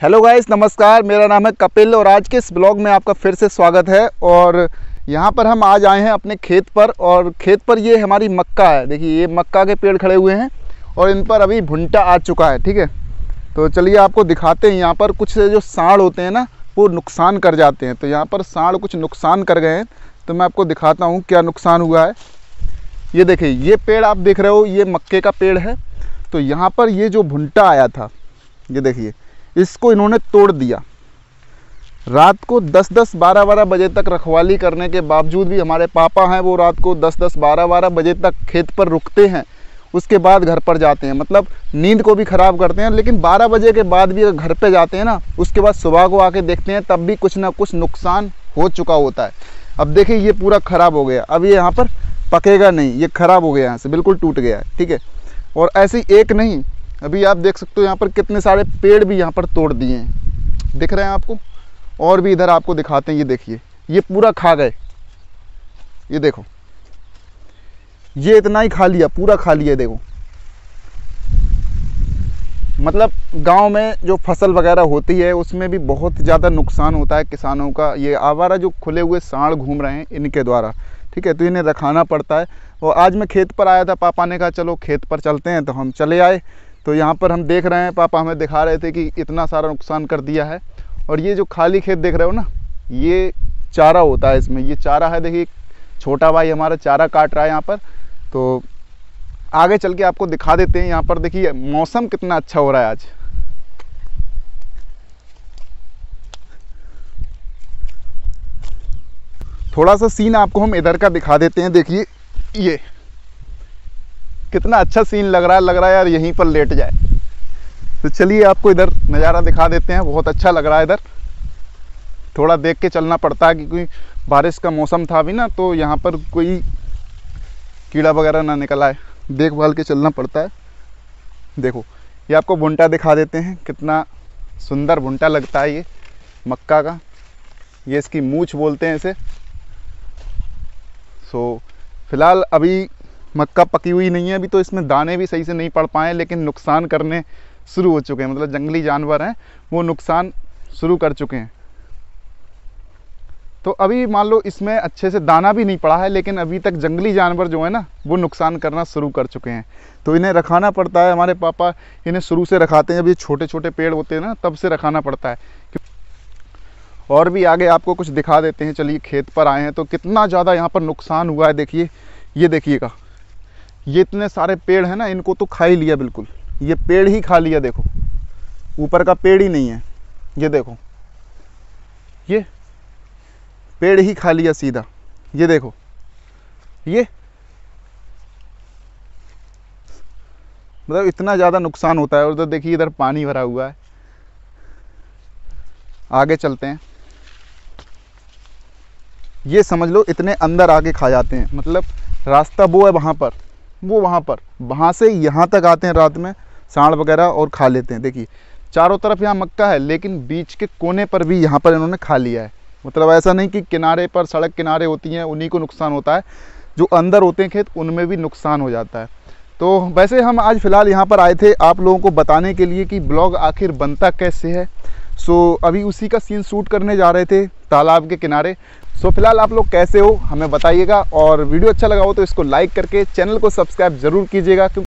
Hello guys नमस्कार, मेरा नाम है कपिल और आज के इस ब्लॉग में आपका फिर से स्वागत है और यहाँ पर हम आज आए हैं अपने खेत पर और खेत पर ये हमारी मक्का है। देखिए, ये मक्का के पेड़ खड़े हुए हैं और इन पर अभी भुंटा आ चुका है, ठीक है? तो चलिए आपको दिखाते हैं, यहाँ पर कुछ जो साढ़ होते हैं ना, वो नुकसान कर जाते हैं। तो यहाँ पर साढ़ कुछ नुकसान कर गए हैं तो मैं आपको दिखाता हूँ क्या नुकसान हुआ है। ये देखिए, ये पेड़ आप देख रहे हो, ये मक्के का पेड़ है। तो यहाँ पर ये जो भुंटा आया था, ये देखिए इसको इन्होंने तोड़ दिया। रात को 10-10 12-12 बजे तक रखवाली करने के बावजूद भी हमारे पापा हैं, वो रात को 10-10 12-12 बजे तक खेत पर रुकते हैं, उसके बाद घर पर जाते हैं। मतलब नींद को भी ख़राब करते हैं, लेकिन 12 बजे के बाद भी अगर घर पे जाते हैं ना, उसके बाद सुबह को आके देखते हैं, तब भी कुछ ना कुछ नुकसान हो चुका होता है। अब देखिए, ये पूरा ख़राब हो गया। अब ये यहाँ पर पकेगा नहीं, ये ख़राब हो गया यहाँ से, बिल्कुल टूट गया है, ठीक है? और ऐसी एक नहीं अभी आप देख सकते हो यहाँ पर कितने सारे पेड़ भी यहाँ पर तोड़ दिए हैं। दिख रहे हैं आपको? और भी इधर आपको दिखाते हैं, ये देखिए। ये पूरा खा गए। ये देखो। ये इतना ही खा लिया, पूरा खा लिया देखो। मतलब गाँव में जो फ़सल वगैरह होती है, उसमें भी बहुत ज़्यादा नुकसान होता है किसानों का। ये आवारा जो खुले हुए सांड घूम रहे हैं इनके द्वारा, ठीक है? तो इन्हें रखाना पड़ता है। और आज मैं खेत पर आया था, पापा ने कहा, चलो, खेत पर चलते हैं। तो हम चले आए। तो यहाँ पर हम देख रहे हैं, पापा हमें दिखा रहे थे कि इतना सारा नुकसान कर दिया है। और ये जो खाली खेत देख रहे हो ना, ये चारा होता है इसमें। ये चारा है, देखिए छोटा भाई हमारा चारा काट रहा है यहाँ पर। तो आगे चल के आपको दिखा देते हैं। यहाँ पर देखिए, मौसम कितना अच्छा हो रहा है आज। थोड़ा सा सीन आपको हम इधर का दिखा देते हैं। देखिए, ये। कितना अच्छा सीन लग रहा है, लग रहा है यार, यहीं पर लेट जाए। तो चलिए आपको इधर नज़ारा दिखा देते हैं, बहुत अच्छा लग रहा है इधर। थोड़ा देख के चलना पड़ता है क्योंकि बारिश का मौसम था अभी ना तो यहाँ पर कोई कीड़ा वगैरह ना निकल आए देखभाल के चलना पड़ता है। देखो, ये आपको भुंटा दिखा देते हैं, कितना सुंदर भुंटा लगता है ये, मक्का का। ये इसकी मूछ बोलते हैं इसे। सो फ़िलहाल अभी मक्का पकी हुई नहीं है, अभी तो इसमें दाने भी सही से नहीं पड़ पाए लेकिन नुकसान करने शुरू हो चुके हैं। मतलब जंगली जानवर हैं, वो नुकसान शुरू कर चुके हैं। तो अभी मान लो इसमें अच्छे से दाना भी नहीं पड़ा है, लेकिन अभी तक जंगली जानवर जो है ना, वो नुकसान करना शुरू कर चुके हैं। तो इन्हें रखाना पड़ता है, हमारे पापा इन्हें शुरू से रखाते हैं। अभी छोटे छोटे पेड़ होते हैं ना, तब से रखाना पड़ता है। और भी आगे आपको कुछ दिखा देते हैं। चलिए, खेत पर आए हैं तो कितना ज़्यादा यहाँ पर नुकसान हुआ है, देखिए, ये देखिएगा। ये इतने सारे पेड़ हैं ना, इनको तो खा ही लिया बिल्कुल। ये पेड़ ही खा लिया, देखो। ऊपर का पेड़ ही नहीं है, ये देखो। ये पेड़ ही खा लिया सीधा, ये देखो। ये मतलब इतना ज़्यादा नुकसान होता है और उधर देखिए, इधर पानी भरा हुआ है। आगे चलते हैं। ये समझ लो, इतने अंदर आके खा जाते हैं। मतलब रास्ता वो है वहाँ पर। वो वहाँ पर, वहाँ से यहाँ तक आते हैं रात में, सांड वगैरह और खा लेते हैं। देखिए, चारों तरफ़ यहाँ मक्का है, लेकिन बीच के कोने पर भी यहाँ पर इन्होंने खा लिया है। मतलब ऐसा नहीं कि किनारे पर, सड़क किनारे होती हैं, उन्हीं को नुकसान होता है। जो अंदर होते हैं खेत, उनमें भी नुकसान हो जाता है। तो वैसे हम आज फ़िलहाल यहाँ पर आए थे आप लोगों को बताने के लिए कि ब्लॉग आखिर बनता कैसे है। सो, अभी उसी का सीन शूट करने जा रहे थे, तालाब के किनारे। सो फ़िलहाल आप लोग कैसे हो, हमें बताइएगा। और वीडियो अच्छा लगा हो तो इसको लाइक करके चैनल को सब्सक्राइब ज़रूर कीजिएगा